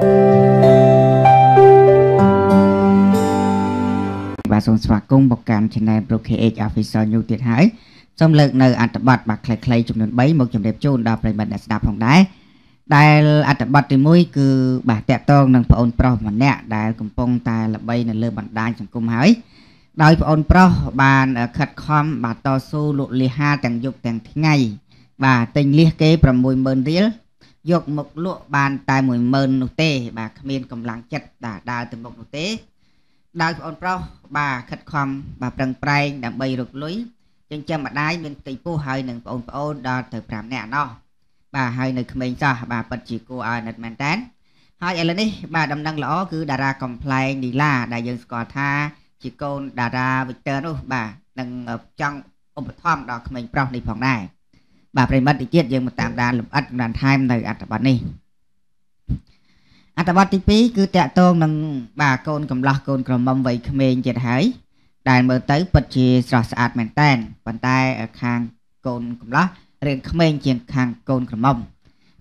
បាទសូមស្វាគមន៍មកកាន់ Channel Pro KH Official News ទៀតហើយសូមលើកនៅអត្ថបទបាទខ្លីៗចំនួន3មកជម្រាបជូនដល់ប្រិយមិត្តអ្នកស្ដាប់ផងដែរដែលអត្ថបទទី1គឺបាទតកតងនឹងប្អូនប្រុសម្នាក់ដែលកំពុងតែល្បីនៅលើបណ្ដាញសង្គមហើយដោយប្អូនប្រុសបានខិតខំបាទតស៊ូលក់លីហាទាំងយប់ទាំងថ្ងៃបាទទិញលៀសគេ60000រៀល យកមកលក់បានតែ10000នោះទេ បាទគ្មានកម្លាំងចិត្តដើរទៅមុខនោះទេដោយប្អូនប្រុសបាទខិតខំបាទប្រឹងប្រែងដើម្បីរកលុយចិញ្ចឹមម្ដាយមានផ្ទៃពោះហើយនឹងប្អូនប្អូនដល់ទៅ5នាក់ណោះបាទហើយនៅក្មេងសោះបាទពិតជាគួរឲ្យណិតមែនតើហើយឥឡូវនេះបាទដំណឹងល្អគឺតារាកំ pl ែងនីឡាដែលយើងស្គាល់ថាជាកូនតារាវិកទ័រនោះបាទនឹងចង់ឧបត្ថម្ភដល់ក្មេងប្រុសនេះផងដែរ បាទប្រិមិត្តទៀតយើងមកតាមដានលំអិតបានថែមនៅអត្ថបទនេះអត្ថបទទី2គឺតកតងនឹងបាទកូនកំឡោះកូនក្រមុំវ័យក្មេងទៀតហើយដែលមើលទៅពិតជាស្រស់ស្អាតមែនតែនប៉ុន្តែខាងកូនកំឡោះរៀងក្មេងជាងខាងកូនក្រមុំ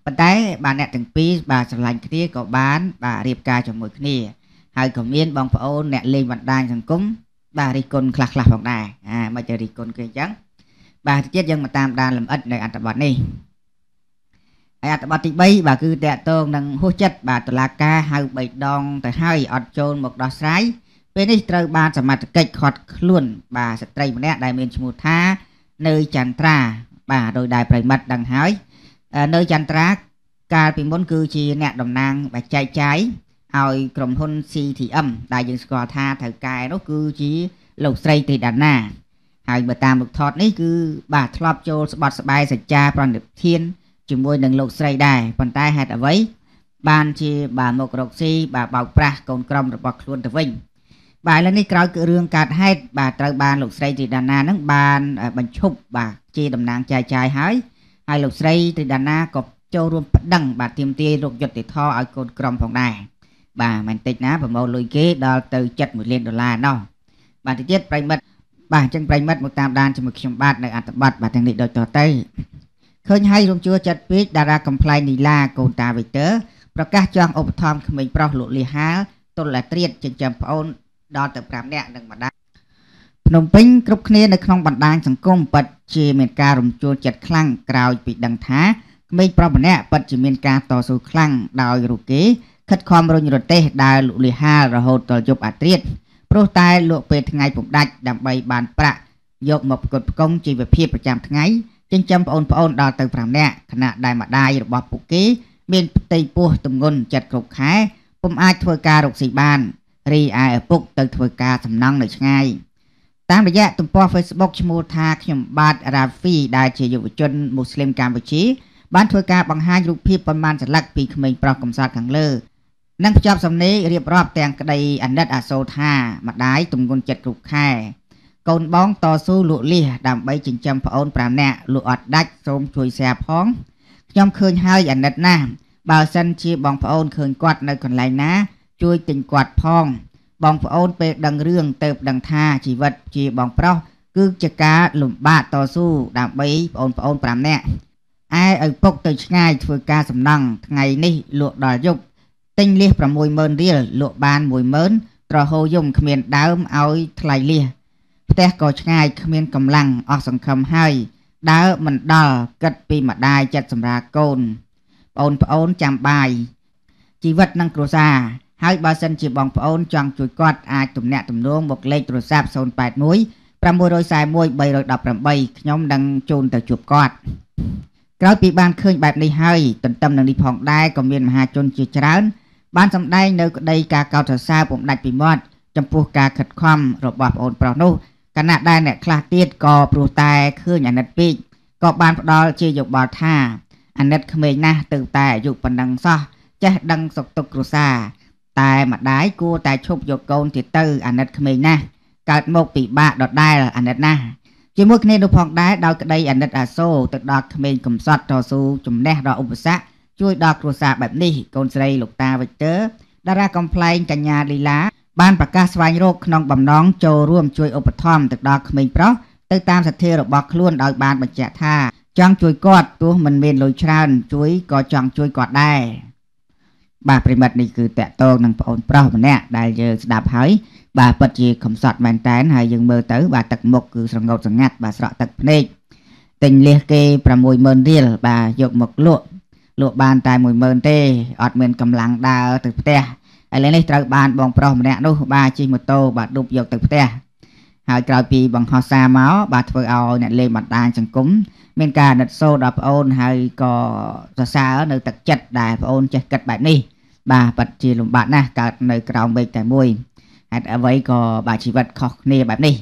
ប៉ុន្តែបាទអ្នកទាំងពីរបាទស្រឡាញ់គ្នាក៏បាន បាទរៀបការជាមួយគ្នាហើយក៏មានបងប្អូនអ្នកលេងបណ្ដាញសង្គមបាទរិះគន់ខ្លះខ្លះផងដែរអាមិនទៅរិះគន់គេអញ្ចឹង បាទទៀតយើងមកតាមដានលំអិតនៅអត្ថបទនេះហើយអត្ថបទទី3បាទគឺតកតងនឹងហួសចិត្តបាទតឡាការហៅបីដងទៅហើយអត់ចូលមកដោះស្រាយពេលនេះត្រូវបានសមត្ថកិច្ចខាត់ខ្លួន បាទស្ត្រីម្នាក់ដែលមានឈ្មោះថា នៅចន្ទ្រា បាទដោយដែលប្រិមិត្តដឹងហើយនៅចន្ទ្រាកាលពីមុនគឺជាអ្នកតំណាងបច្ចេកចាយឲ្យក្រុមហ៊ុន CTM ដែលយើងស្គាល់ថាត្រូវកែនោះគឺជាលោកស្រីទីដាណា ហើយបើតាមលោកថតនេះគឺបាទធ្លាប់ចូលស្បត់ស្បែកសច្ចាប្រណិធានជាមួយនឹងលោកស្រីដែរប៉ុន្តែហេតុអ្វីបានជាបាទមករកស៊ីបាទបោកប្រាស់កូនក្រុមរបស់ខ្លួនទៅវិញបាទឥឡូវនេះក្រោយគឺរឿងកើតហេតុបាទត្រូវបានលោកស្រីត្រីដាណានឹងបានបញ្ឈប់បាទជាតំណាងចាយចាយហើយហើយលោកស្រីត្រីដាណាក៏ចូលរួមប្តឹងបាទទាមទាររកយុត្តិធម៌ឲ្យកូនក្រុមផងដែរបាទមិនតិចណាប្រមូលលុយគេដល់ទៅ71លានដុល្លារណោះបាទទៅទៀតប្រិមិត្ត បាទអញ្ចឹងប្រិមិត្តមកតាមដានជាមួយខ្ញុំបាទនៅអត្ថបទបាទទាំងនេះដូចតទៅឃើញហើយរំជួចិត្តពេកតារាកំ pl ែងនីឡាកូនតាវីទ័រប្រកាសចង់ឧបត្ថម្ភក្មេងប្រុសលោកលីហាលតុលាត្រៀតចិញ្ចឹមប្អូនដល់ទៅ5នាក់នឹងម្ដាយភ្នំពេញគ្រប់គ្នានៅក្នុងបណ្ដាញសង្គមពិតជាមានការរំជួលចិត្តខ្លាំងក្រោយពីដឹងថាក្មេងប្រុសម្នាក់ពិតជាមានការតស៊ូខ្លាំងដោយរូបគេខិតខំរុញរទេសដើរលក់លីហាលរហូតដល់យប់អាត្រៀត ព្រោះតែលក់ពេលថ្ងៃពុំដាច់ដើម្បីបានប្រាក់យកមកផ្គត់ផ្គង់ជីវភាពប្រចាំថ្ងៃចិញ្ចឹមប្អូនប្អូនដល់ទៅ5នាក់ខណៈដែលម្ដាយរបស់ពួកគេ មានផ្ទៃពោះទម្ងន់ចិត្តគ្រប់ខែពុំអាចធ្វើការរកស៊ីបានរីឯឪពុកទៅធ្វើការសំណង់នៅឆ្ងាយតាមរយៈទំព័រ Facebook ឈ្មោះថាខ្ញុំបាទរ៉ាហ្វីដែលជាយុវជនមូស្លីមកម្ពុជាបានធ្វើការបង្ហាញរូបភាពប៉ុន្មានស្លឹកពីក្មេងប្រុសកំសត់ខាងលើ និងភ្ជាប់សំណេររៀបរាប់ទាំងក្តីអាណិតអាសូរថាម្ដាយទំងន់ចិត្តគ្រប់ខែកូនបងតស៊ូលក់លៀសដើម្បីចិញ្ចឹមប្អូន5នាក់លក់អត់ដាច់សូមជួយแชร์ផងខ្ញុំឃើញហើយអាណិតណាស់បើសិនជាបងប្អូនឃើញគាត់នៅកន្លែងណាជួយទិញគាត់ផង បងប្អូនពេលដឹងរឿងទៅដឹងថាជីវិតជាបងប្រុសគឺជាការលំបាកតស៊ូដើម្បីបងប្អូន5នាក់ឯឪពុកទៅឆ្ងាយធ្វើការសំណង់ថ្ងៃនេះលក់ដល់យប់ ទិញលៀស60000រៀលលក់បាន10000ត្រហូរយំគ្មានដើមឲ្យថ្លៃលៀសផ្ទះក៏ឆ្ងាយគ្មានកម្លាំងអស់សង្ឃឹមហើយដើរមិនដល់គិតពីម្ដាយចិត្តសម្រាកូនបងប្អូនចាំបាយជីវិតនិងគ្រួសារហើយបើសិនជាបងប្អូនចង់ជួយគាត់អាចទំនាក់ទំនងមកលេខទូរស័ព្ទ081 641 318ខ្ញុំនឹងជូនទៅជួបគាត់ក្រោយពីបានឃើញបែបនេះហើយទន្ទឹមនឹងនេះផងដែរក៏មានមហាជនជាច្រើន បានសម្ដែងនៅក្តីការកោតសរសើរពុំដាច់ពីមាត់ចំពោះការខិតខំរបស់ប្អូនប្រុសនោះគណៈដែលអ្នកខ្លះទៀតក៏ព្រោះតែឃើញអាណិតពេកក៏បានផ្ដល់ជាយោបល់ថាអាណិតក្មេងណាស់ទៅតែអាយុប៉ុណ្ណឹងសោះចេះដឹងសុខទុក្ខគ្រួសារតែម្ដាយគួរតែឈប់យកកូនទៀតទៅអាណិតក្មេងណាស់កើតមកពិបាកដដែលអាណិតណាស់ជាមួយគ្នានោះផងដែរដោយក្តីអាណិតអាសូរទៅដល់ក្មេងកំសត់តស៊ូជំនះដល់ឧបសគ្គ ជួយដល់គ្រួសារបែបនេះកូនស្រីលោកតាវិចទ័រតារាកំ pl ែងកញ្ញាលីឡាបានប្រកាសស្វែងរកក្នុងបំណងចូលរួមជួយឧបត្ថម្ភទៅដល់ក្មេងប្រុសទៅតាមសទ្ធារបស់ខ្លួនដោយបានបញ្ជាក់ថាចង់ជួយគាត់ទោះមិនមានលុយច្រើន ជួយក៏ចង់ជួយគាត់ដែរបាទប្រិមិត្តនេះគឺតកតងនឹងប្អូនប្រុសម្នាក់ដែលយើងស្ដាប់ហើយបាទពិតជាកំសត់មែនតែនហើយយើងមើលទៅបាទទឹកមុខគឺស្រងោតស្រងាត់បាទស្រក់ទឹកភ្នែកទិញលះគេ60000រៀលបាទយកមកលក់ លក់បានតែ10000ទេអត់មានកម្លាំងដើរទៅផ្ទះឥឡូវនេះត្រូវបានបងប្រុសម្នាក់នោះបាទជិះម៉ូតូបាទឌុបយកទៅផ្ទះហើយក្រោយពីបង្ហោះសារមកបាទធ្វើឲ្យអ្នកលេងបណ្ដាញសង្គមមានការណិតសូដល់ប្អូនហើយក៏សរសើរនៅទឹកចិត្តដែលប្អូនចេះគិតបែបនេះបាទពិតជាលំបាកណាស់កើតនៅក្រោមមេឃតែមួយហេតុអ្វីក៏បាទជីវិតខុសគ្នាបែបនេះ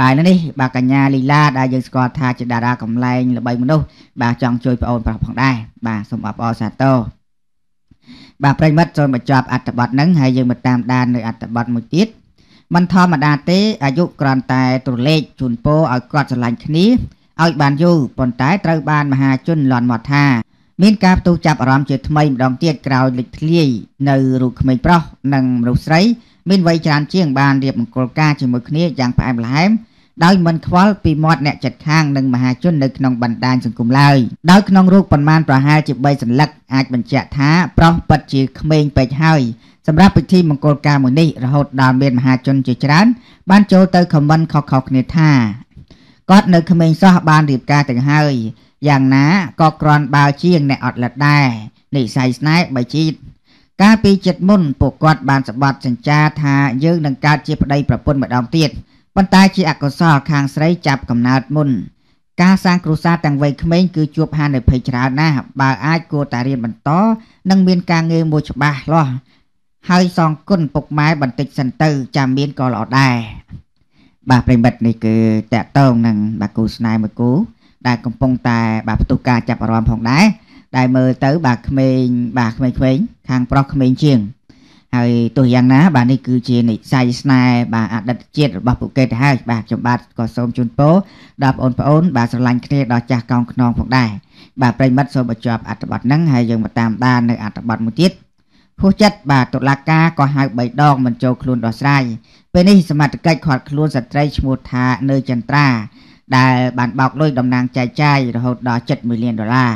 បាទនេះបាទកញ្ញាលីឡាដែលយើងស្គាល់ថាជាតារាកំ pl ែងល្បីមនុស្សបាទចង់ជួយប្អូនប្រុសផងដែរបាទសូមអបអរសាទរបាទប្រិមិត្តចូលបញ្ចប់អត្ថបទហ្នឹងហើយយើងមកតាមដាននៅអត្ថបទមួយទៀតមិនធម្មតាទេអាយុគ្រាន់តែទ្រលេខជូនពោឲ្យគាត់ស្រឡាញ់គ្នាឲ្យបានយូរប៉ុន្តែត្រូវបានមហាជនលន់មាត់ថាមានការផ្ទុះចាប់អារម្មណ៍ជាថ្មីម្ដងទៀតក្រោយលេចធ្លាយនៅរូបក្មេងប្រុសនិងមនុស្សស្រី មានវ័យច្រើនជាងបានរៀបមង្គលការជាមួយគ្នាយ៉ាងផ្អែមល្ហែម ដោយមិនខ្វល់ពីមាត់អ្នកចិត្តខាងនិងមហាជននៅក្នុងបណ្ដាញសង្គមឡើយដោយក្នុងរូបប៉ុន្មានប្រហែលជា3សន្លឹកអាចបញ្ជាក់ថាប្រុសពិតជាក្មេងពេកហើយសម្រាប់ពិធីមង្គលការមួយនេះរហូតដល់មានមហាជនជាច្រើន បានចូលទៅខមមិនខុសៗគ្នាថាគាត់នៅក្មេងសោះបានរៀបការទាំងហើយយ៉ាងណាក៏ក្រាន់បើជាងអ្នកអត់លិតដែរនិស័យស្នេហ៍បៃជីតកាលពីចិត្តមុនពួកគាត់បានសបាត់សញ្ចាថាយើងនឹងកើតជាប្តីប្រពន្ធម្ដងទៀត ប៉ុន្តែជាអកុសលខាងស្រីចាប់កំណើតមុន ការសាងគ្រួសារទាំងវ័យក្មេងគឺជួបហានិភ័យច្រើនណាស់បើអាចគួរតែរៀនបន្ត និងមានការងារមួយច្បាស់លាស់ហើយសងគុណពុកម៉ែបន្តិចសិនទៅចាំមានក៏ល្អដែរបាទប្រិមិត្តនេះគឺតកតងនឹងបាទគូស្នេហ៍មួយគូដែលកំពុងតែបាទផ្ទុះការចាប់អារម្មណ៍ផងដែរដែលមើលទៅបាទក្មេងបាទក្មេងៗខាងប្រុសក្មេងជាង ហើយទោះយ៉ាងណាបាទនេះគឺជានិស័យស្នេហ៍បាទអតីតជាតិរបស់ពួកគេទៅហើយបាទខ្ញុំបាទក៏សូមជូនពរដល់បងប្អូនបាទស្រឡាញ់គ្នាដល់ចាស់កោងខ្នងផងដែរបាទប្រិមិត្តសូមបញ្ចប់អត្ថបទហ្នឹងហើយយើងមកតាមដាននៅអត្ថបទមួយទៀតហួសចិត្តបាទតុលាការក៏ហៅ3ដងមិនចូលខ្លួនដោះស្រាយពេលនេះសមត្ថកិច្ចខាត់ខ្លួនស្ត្រីឈ្មោះថានៅចន្ទ្រាដែលបានបោកលុយតំណាងចែកចាយរហូតដល់7លានដុល្លារ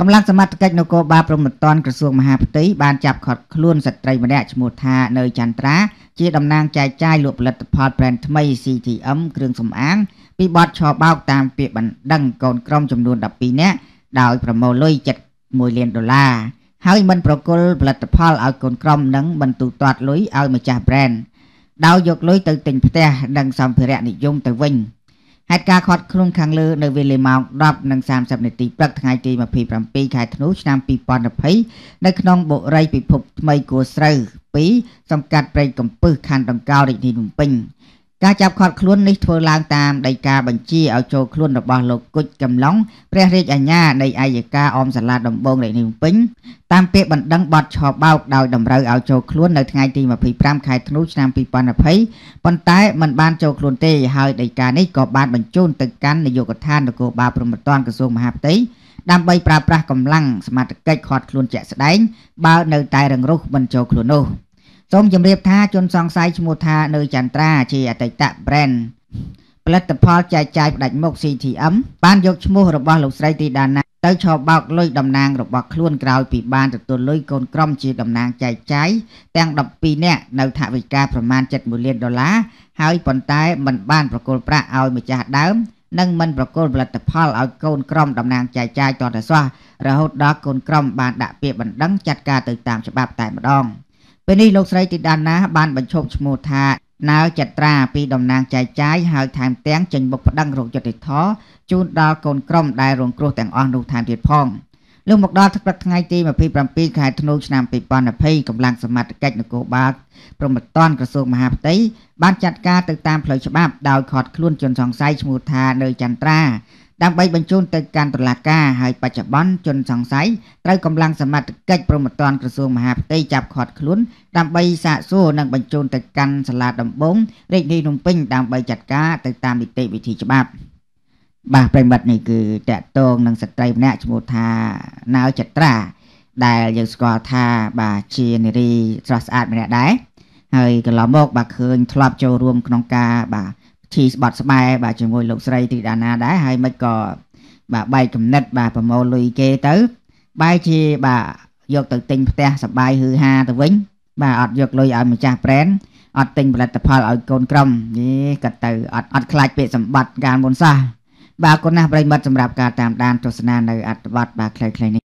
កម្លាំងសមត្ថកិច្ចនគរបាលព្រំប្រទានក្រសួងមហាផ្ទៃបានចាប់ខាត់ខ្លួនស្ត្រីម្នាក់ឈ្មោះថានៅចន្ទ្រាជាតំណាងចែកចាយលក់ផលិតផល brand ថ្មី CTM គ្រឿងសម្អាងពីបទឆបោកតាមពាក្យបណ្ដឹងកូនក្រុមចំនួន12នាក់ដោយប្រមូលលុយ71លានដុល្លារហើយមិនប្រគល់ផលិតផលឲ្យកូនក្រុមនិងមិនទូទាត់លុយឲ្យម្ចាស់ brand ដោយយកលុយទៅទិញផ្ទះនិងសម្ភារៈនិយមទៅវិញ ហេតុការណ៍ខាត់ខ្លួនខាងលើនៅវេលាម៉ោង10:30នាទីព្រឹកថ្ងៃទី27ខែធ្នូឆ្នាំ2020នៅក្នុងបុរីពិភពថ្មីគួស្រូវ2សង្កាត់ព្រៃកំពឹសខណ្ឌដង្កោរាជធានីភ្នំពេញ ការចាប់ខាត់ខ្លួននេះធ្វើឡើងតាមដីកាបញ្ជាឲ្យចូលខ្លួនរបស់លោកគុជកំឡុងព្រះរាជអាជ្ញានៃអัยការអមសាលាដំបងរាជធានីភ្នំពេញតាមពាក្យបណ្ដឹងបទឆបោកដោយតម្រូវឲ្យចូលខ្លួននៅថ្ងៃទី25ខែធ្នូឆ្នាំ2020ប៉ុន្តែមិនបានចូលខ្លួនទេហើយដីកានេះក៏បានបញ្ជូនទៅកាន់នាយកដ្ឋាននគរបាលព្រំប្រទានក្រសួងមហាផ្ទៃដើម្បីប្រើប្រាស់កម្លាំងសមត្ថកិច្ចខាត់ខ្លួនជាក់ស្ដែងបើនៅតែរងរុះមិនចូលខ្លួននោះ។ សូមជម្រាបថាជនសង្ស័យឈ្មោះថានៅចន្ទ្រាជាអតីត brand ផលិតផលចែកចាយផ្ដាច់មុខ CTM បានយកឈ្មោះរបស់លោកស្រីទីដាណាទៅឆបោកលុយតំណាងរបស់ខ្លួនក្រោយពីបានទទួលលុយកូនក្រុមជាតំណាងចែកចាយទាំង12នាក់នៅថវិកាប្រមាណ71លានដុល្លារហើយប៉ុន្តែមិនបានប្រគល់ប្រាក់ឲ្យម្ចាស់ដើមនិងមិនប្រគល់ផលិតផលឲ្យកូនក្រុមតំណាងចែកចាយតទៅសោះរហូតដល់កូនក្រុមបានដាក់ពាក្យបណ្ដឹងចាត់ការទៅតាមច្បាប់តែម្ដង។ ពេលនេះលោកស្រីទីដាណាបានបញ្ឈប់ឈ្មោះថាណៅចត្រាពីតំណាងចែកចាយហើយថែមទាំងចេញមុខប្តឹងរោគយុតិធធជូនដល់កូនក្រុមដែលរងគ្រោះទាំងអស់នោះថែមទៀតផងលោកមកដល់ព្រឹកថ្ងៃទី27ខែធ្នូឆ្នាំ2020កម្លាំងសមត្ថកិច្ចនគរបាលព្រំប្រទានក្រសួងមហាផ្ទៃបានចាត់ការទៅតាមផ្លូវច្បាប់ដោយខត់ខ្លួនជនសង្ស័យឈ្មោះថានៅចន្ទ្រា ដើម្បីបញ្ជូនទៅកាន់តុលាការហើយបច្ចុប្បន្នជនសង្ស័យត្រូវកម្លាំងសមត្ថកិច្ចព្រមត្តនក្រសួងមហាផ្ទៃចាប់ឃាត់ខ្លួនដើម្បីសាកសួរនិងបញ្ជូនទៅកាន់សាលាដំបងរាជធានីភ្នំពេញដើម្បីចាត់ការទៅតាមនីតិវិធីច្បាប់បាទប្រិមិត្តនេះគឺតកតងនឹងស្ត្រីម្នាក់ឈ្មោះថាណៅចត្រាដែលយើងស្គាល់ថាបាទជានារីស្រស់ស្អាតម្នាក់ដែរហើយកន្លងមកបាទឃើញធ្លាប់ចូលរួមក្នុងការបាទ ឈីស្បត់ស្បែបាទជាមួយលោកស្រីទីដាណាដែរហើយមិនក៏បាទបែកកំណត់បាទប្រមូលលុយគេទៅ បែរជាបាទយកទៅទិញផ្ទះសបាយហឺហាទៅវិញ បាទអត់យកលុយឲ្យម្ចាស់ប្រេនអត់ទិញផលិតផលឲ្យកូនក្រុមនេះក៏ទៅអត់អត់ខ្លាចពាក្យសម្បត្តិការមុនសោះបាទគុណណាស់ប្រិមិត្តសម្រាប់ការតាមដានទស្សនានៅអត្ថបទបាទខ្លីៗនេះ